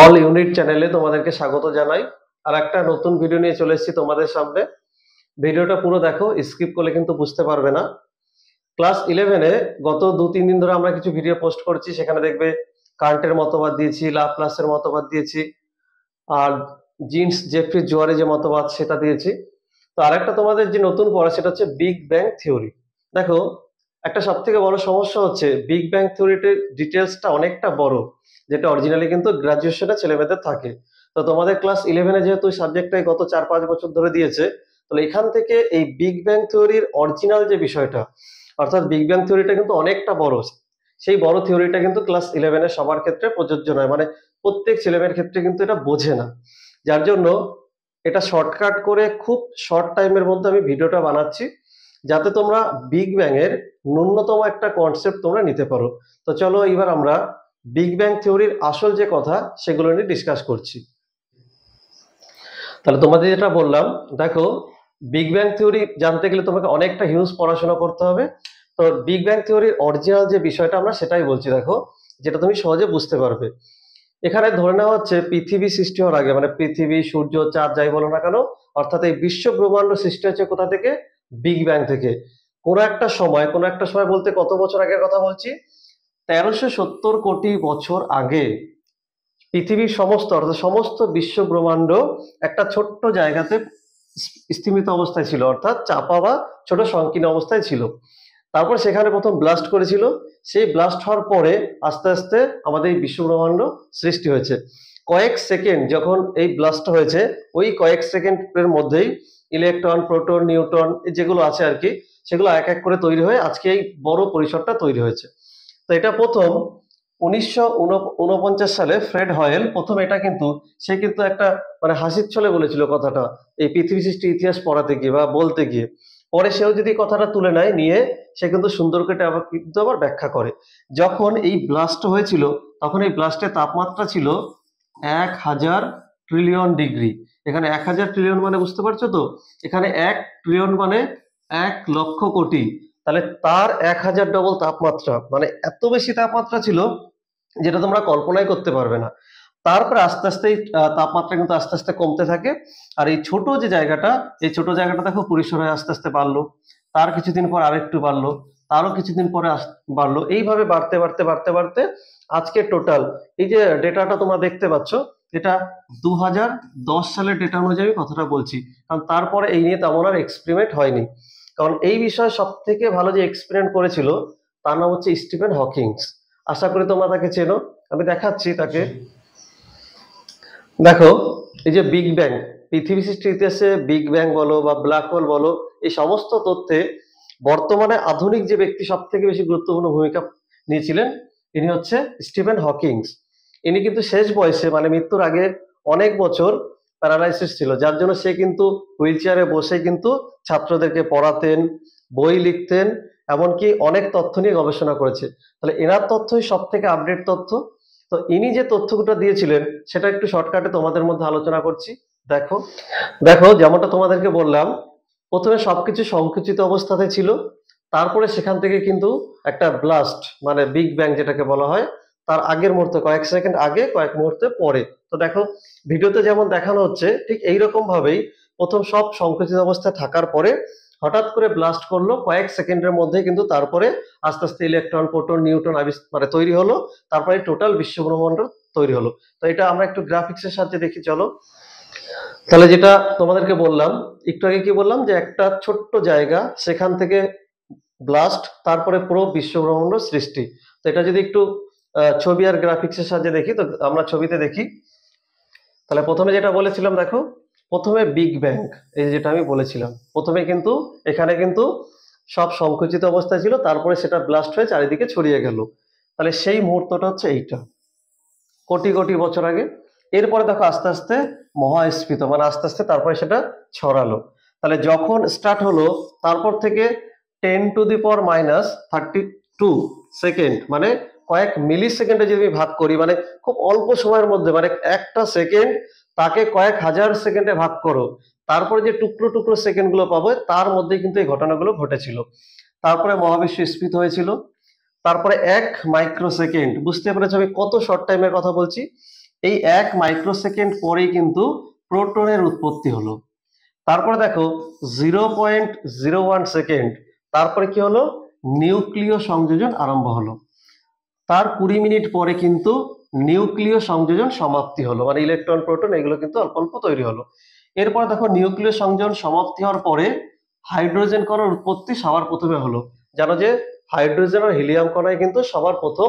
All unit চ্যানেলে তোমাদেরকে স্বাগত জানাই। আর একটা নতুন ভিডিও নিয়ে চলে এসেছি তোমাদের সামনে। ভিডিওটা পুরো দেখো স্কিপ করলে কিন্তু বুঝতে পারবে না। ক্লাস ইলেভেনে গত দু, তিন দিন ধরে আমরা কিছু ভিডিও পোস্ট করছি। সেখানে দেখবে কার্টের মতবাদ দিয়েছি লাপ্লাসের মতবাদ দিয়েছি, আর জিন্স জেফ্রি জোয়ারে যে মতবাদ, সেটা দিয়েছি। তো আরেকটা তোমাদের যে নতুন পড়া, সেটা হচ্ছে বিগ ব্যাং থিওরি দেখো, একটা সব থেকে বড় সমস্যা হচ্ছে বিগ ব্যাং থিওরিটির ডিটেলসটা অনেকটা বড়। যেটা অরিজিনালি কিন্তু গ্রাজুয়েশনে ছেলেমেয়েদের থাকে। তো তোমাদের ক্লাস ইলেভেনে যেহেতু সাবজেক্টটাই গত চার পাঁচ বছর ধরে দিয়েছে, তাহলে এখান থেকে এই বিগ ব্যাং থিওরির অরিজিনাল যে বিষয়টা, অর্থাৎ বিগ ব্যাং থিওরিটা কিন্তু অনেকটা বড়, সেই বড় থিওরিটা কিন্তু ক্লাস ইলেভেনের সবার ক্ষেত্রে প্রযোজ্য নয়। মানে প্রত্যেক ছেলেমেয়ের ক্ষেত্রে কিন্তু এটা বোঝে না। যার জন্য এটা শর্টকাট করে খুব শর্ট টাইমের মধ্যে আমি ভিডিওটা বানাচ্ছি, যাতে তোমরা বিগ ব্যাং এর ন্যূনতম একটা কনসেপ্ট তোমরা নিতে পারো। তো চলো এবার আমরা বিগ ব্যাং থিওরির আসল যে কথা, সেগুলো নিয়ে ডিসকাস করছি। তাহলে তোমাদের যেটা বললাম, দেখো বিগ ব্যাং থিওরি জানতে গেলে তোমাকে অনেকটা হিউজ পড়াশোনা করতে হবে। তো বিগ ব্যাং থিওরির অরিজিনাল যে বিষয়টা আমরা সেটাই বলছি, দেখো, যেটা তুমি সহজে বুঝতে পারবে। এখানে ধরে নেওয়া হচ্ছে পৃথিবী সৃষ্টি হওয়ার আগে মানে পৃথিবী, সূর্য, চাঁদ, যাই বলো না কেন, অর্থাৎ এই বিশ্ব ব্রহ্মাণ্ড সৃষ্টি হচ্ছে কোথা থেকে? বিগ ব্যাং থেকে। কোন একটা সময়, কোন একটা সময় বলতে কত বছর আগের কথা বলছি? তেরোশো সত্তর কোটি বছর আগে পৃথিবীর সমস্ত, অর্থাৎ সমস্ত বিশ্ব ব্রহ্মাণ্ড একটা ছোট্ট জায়গাতে স্থিমিত অবস্থায় ছিল, অর্থাৎ চাপা বা ছোট সংকীর্ণ অবস্থায় ছিল। তারপর সেখানে প্রথম ব্লাস্ট করেছিল। সেই ব্লাস্ট হওয়ার পরে আস্তে আস্তে আমাদের এই বিশ্ব ব্রহ্মাণ্ড সৃষ্টি হয়েছে। কয়েক সেকেন্ড যখন এই ব্লাস্ট হয়েছে, ওই কয়েক সেকেন্ডের মধ্যেই ইলেকট্রন প্রোটন নিউট্রন যেগুলো আছে আর কি, সেগুলো এক এক করে তৈরি হয়ে আজকে এই বড় পরিসরটা তৈরি হয়েছে। এটা প্রথম উনিশশো উনপঞ্চাশ সালে ফ্রেড হয়েল। প্রথম এটা কিন্তু, সে কিন্তু একটা মানে হাসির ছলে বলেছিল কথাটা, এই পৃথিবী সৃষ্টি ইতিহাস পড়াতে গিয়ে বা বলতে গিয়ে। পরে সেও যদি কথাটা তুলে নেয়, নিয়ে সে কিন্তু সুন্দর করে আবার কিন্তু আবার ব্যাখ্যা করে। যখন এই ব্লাস্ট হয়েছিল, তখন এই ব্লাস্টের তাপমাত্রা ছিল এক হাজার ট্রিলিয়ন ডিগ্রি এখানে এক হাজার ট্রিলিয়ন মানে বুঝতে পারছ তো? এখানে এক ট্রিলিয়ন মানে এক লক্ষ কোটি। তাহলে তার এক হাজার ডবল তাপমাত্রা মানে এত বেশি তাপমাত্রা ছিল যেটা তোমরা কল্পনাই করতে পারবে না। তারপরে আস্তে আস্তে তাপমাত্রা কিন্তু আস্তে আস্তে কমতে থাকে। আর এই ছোট যে জায়গাটা, এই ছোট জায়গাটা দেখো পরিসর হয়ে আস্তে আস্তে বাড়লো। তার কিছুদিন পর আরেকটু বাড়লো, তারও কিছুদিন পরে বাড়লো। এইভাবে বাড়তে বাড়তে বাড়তে বাড়তে আজকে টোটাল এই যে ডেটাটা তোমরা দেখতে পাচ্ছ, এটা দু হাজার দশ সালের ডেটা অনুযায়ী কথাটা বলছি। কারণ তারপরে এই নিয়ে তেমন আর এক্সপেরিমেন্ট হয়নি। কারণ এই বিষয়ে সব থেকে ভালো যে এক্সপেরিমেন্ট করেছিল তার নাম হচ্ছে স্টিফেন হকিংস। আশা করি তোমরা তাকে চেনো। আমি দেখাচ্ছি তাকে। দেখো এই যে বিগ ব্যাং পৃথিবী সৃষ্টির ইতিহাসে বিগ ব্যাং বলো বা ব্ল্যাক হোল বলো এই সমস্ত তথ্যে বর্তমানে আধুনিক যে ব্যক্তি সব থেকে বেশি গুরুত্বপূর্ণ ভূমিকা নিয়েছিলেন ইনি হচ্ছে স্টিফেন হকিংস। ইনি কিন্তু শেষ বয়সে মানে মৃত্যুর আগে অনেক বছর প্যারালাইসিস ছিল, যার জন্য সে কিন্তু হুইল চেয়ারে বসে কিন্তু ছাত্রদেরকে পড়াতেন, বই লিখতেন, এমনকি অনেক তথ্য নিয়ে গবেষণা করেছে। তাহলে এনার তথ্যই সব থেকে আপডেট তথ্য। তো ইনি যে তথ্যগুলো দিয়েছিলেন, সেটা একটু শর্টকাটে তোমাদের মধ্যে আলোচনা করছি। দেখো দেখো, যেমনটা তোমাদেরকে বললাম, প্রথমে সবকিছু সংকুচিত অবস্থাতে ছিল, তারপরে সেখান থেকে কিন্তু একটা ব্লাস্ট মানে বিগ ব্যাং যেটাকে বলা হয় তার আগের মুহূর্তে, কয়েক সেকেন্ড আগে, কয়েক মুহূর্তে পরে। তো দেখো, ভিডিওতে যেমন দেখানো হচ্ছে, ঠিক এইরকম ভাবেই প্রথম সব সংকুচিত অবস্থায় থাকার পরে হঠাৎ করে ব্লাস্ট করল। কয়েক সেকেন্ডের মধ্যে কিন্তু তারপরে আস্তে আস্তে ইলেকট্রন প্রোটন নিউটন মানে তৈরি হলো। তারপরে টোটাল বিশ্ব ব্রহ্মাণ্ড তৈরি হলো। তো এটা আমরা একটু গ্রাফিক্সের সাহায্যে দেখি, চলো। তাহলে যেটা তোমাদেরকে বললাম, একটু আগে কি বললাম যে একটা ছোট্ট জায়গা, সেখান থেকে ব্লাস্ট তারপরে পুরো বিশ্ব ব্রহ্মাণ্ড সৃষ্টি। তো এটা যদি একটু ছবি আর গ্রাফিক্সের সাহায্যে দেখি, তো আমরা ছবিতে দেখি। তাহলে প্রথমে যেটা বলেছিলাম, দেখো, প্রথমে বিগ ব্যাং এই যেটা আমি বলেছিলাম। প্রথমে কিন্তু, এখানে কিন্তু সব সংকুচিত অবস্থায় ছিল, তারপরে সেটা ব্লাস্ট হয়ে চারিদিকে ছড়িয়ে গেল। তাহলে সেই মুহূর্তটা হচ্ছে এইটা। কোটি কোটি বছর আগে। এরপরে দেখো, আস্তে আস্তে মহাস্ফীত মানে আস্তে আস্তে তারপরে সেটা ছড়ালো। তাহলে যখন স্টার্ট হলো, তারপর থেকে ten to the power minus thirty two second মানে কয়েক মিলি সেকেন্ডে যদি আমি ভাগ করি মানে খুব অল্প সময়ের মধ্যে মানে একটা সেকেন্ড তাকে কয়েক হাজার সেকেন্ডে ভাগ করো, তারপরে যে টুকরো টুকরো সেকেন্ডগুলো পাবো, তার মধ্যে কিন্তু এই ঘটনাগুলো ঘটেছিল। তারপরে মহাবিশ্ব স্ফীত হয়েছিল, তারপরে এক মাইক্রো সেকেন্ড বুঝতে পেরেছ আমি কত শর্ট টাইমের কথা বলছি? এই এক মাইক্রো সেকেন্ড পরেই কিন্তু প্রোটনের উৎপত্তি হলো। তারপরে দেখো zero point zero one second তারপরে কি হলো? নিউক্লিয় সংযোজন আরম্ভ হলো। তার কুড়ি মিনিট পরে কিন্তু নিউক্লিয় সংযোজন সমাপ্তি হলো। মানে ইলেকট্রন, প্রোটন এগুলো কিন্তু অল্প অল্প তৈরি হলো। এরপর দেখো নিউক্লিয় সংযোজন সমাপ্তি হওয়ার পরে হাইড্রোজেন কণার উৎপত্তি সবার প্রথমে হলো। জানো যে হাইড্রোজেন আর হিলিয়াম কণায় কিন্তু সবার প্রথম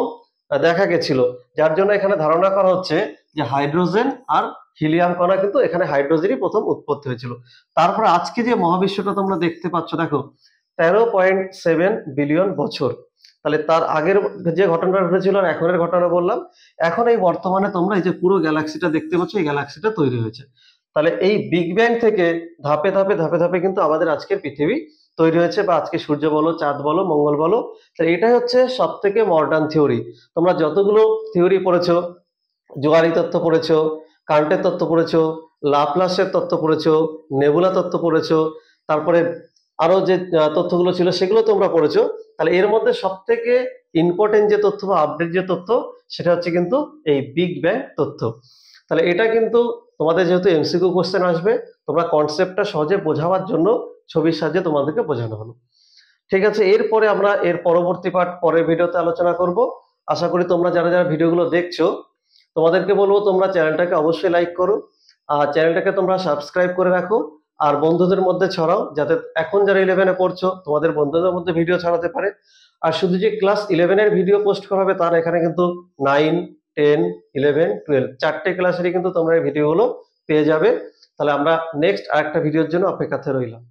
দেখা গেছিল। যার জন্য এখানে ধারণা করা হচ্ছে যে হাইড্রোজেন আর হিলিয়াম কণা কিন্তু এখানে হাইড্রোজেনই প্রথম উৎপত্তি হয়েছিল। তারপর আজকে যে মহাবিশ্বটা তোমরা দেখতে পাচ্ছ, দেখো, তেরো পয়েন্ট সেভেন বিলিয়ন বছর। তাহলে তার আগের যে ঘটনাটা ঘটেছিল এখনের ঘটনা বললাম, এখন এই বর্তমানে তোমরা এই যে পুরো গ্যালাক্সিটা দেখতে পাচ্ছ, এই গ্যালাক্সিটা তৈরি হয়েছে। তাহলে এই বিগ ব্যাং থেকে ধাপে ধাপে ধাপে ধাপে কিন্তু আমাদের আজকের পৃথিবী তৈরি হয়েছে, বা আজকে সূর্য বলো, চাঁদ বলো, মঙ্গল বলো। তাহলে এটাই হচ্ছে সব থেকে মডার্ন থিওরি তোমরা যতগুলো থিওরি পড়েছো, জোয়ারি তত্ত্ব পড়েছো, কান্টের তত্ত্ব পড়েছো, লাপ্লাসের তত্ত্ব পড়েছো, নেবুলা তত্ত্ব পড়েছো, তারপরে আরও যে তথ্যগুলো ছিল সেগুলো তোমরা পড়েছো। তাহলে এর মধ্যে সব থেকে ইম্পর্টেন্ট যে তথ্য বা আপডেট যে তথ্য, সেটা হচ্ছে কিন্তু এই বিগ ব্যাং তথ্য। তাহলে এটা কিন্তু তোমাদের যেহেতু এমসিকিউ কোশ্চেন আসবে, তোমরা কনসেপ্টটা সহজে বোঝাবার জন্য ছবির সাহায্যে তোমাদেরকে বোঝানো হলো। ঠিক আছে, এরপরে আমরা এর পরবর্তী পার্ট পরের ভিডিওতে আলোচনা করব। আশা করি তোমরা যারা যারা ভিডিওগুলো দেখছ, তোমাদেরকে বলব তোমরা চ্যানেলটাকে অবশ্যই লাইক করো। আর চ্যানেলটাকে তোমরা সাবস্ক্রাইব করে রাখো। আর বন্ধুদের মধ্যে ছড়াও, যাতে এখন যারা ইলেভেনে পড়ছো, তোমাদের বন্ধুদের মধ্যে ভিডিও ছড়াতে পারে। আর শুধু যে ক্লাস ইলেভেনের ভিডিও পোস্ট করা হবে, তার এখানে কিন্তু নাইন টেন ইলেভেন টুয়েলভ চারটে ক্লাসেরই কিন্তু তোমরা এই ভিডিওগুলো পেয়ে যাবে। তাহলে আমরা নেক্সট আরেকটা ভিডিওর জন্য অপেক্ষাতে রইলাম।